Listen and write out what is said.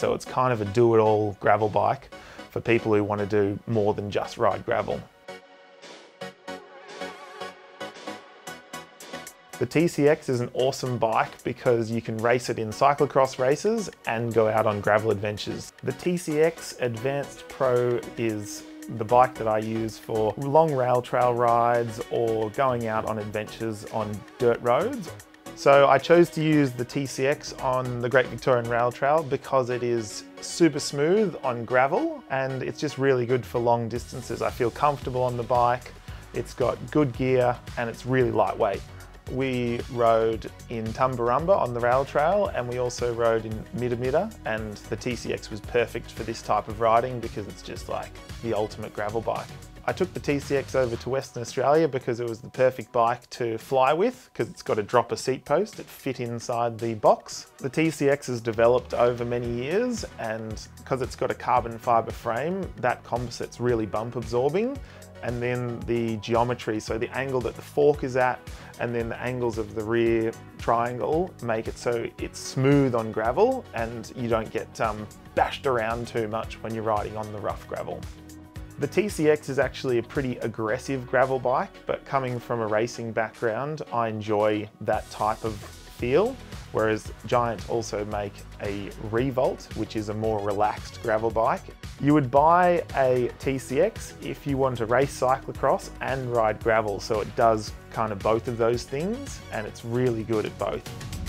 So it's kind of a do-it-all gravel bike for people who want to do more than just ride gravel. The TCX is an awesome bike because you can race it in cyclocross races and go out on gravel adventures. The TCX Advanced Pro is the bike that I use for long rail trail rides or going out on adventures on dirt roads. So I chose to use the TCX on the Great Victorian Rail Trail because it is super smooth on gravel and it's just really good for long distances. I feel comfortable on the bike, it's got good gear and it's really lightweight. We rode in Tumbarumba on the rail trail and we also rode in Mitta Mitta and the TCX was perfect for this type of riding because it's just like the ultimate gravel bike. I took the TCX over to Western Australia because it was the perfect bike to fly with because it's got a dropper seat post that fit inside the box. The TCX has developed over many years and because it's got a carbon fibre frame, that composite's really bump absorbing and then the geometry, so the angle that the fork is at, and then the angles of the rear triangle make it so it's smooth on gravel and you don't get um, bashed around too much when you're riding on the rough gravel. The TCX is actually a pretty aggressive gravel bike, but coming from a racing background, I enjoy that type of feel, whereas Giant also make a Revolt, which is a more relaxed gravel bike. You would buy a TCX if you want to race cyclocross and ride gravel, so it does kind of both of those things, and it's really good at both.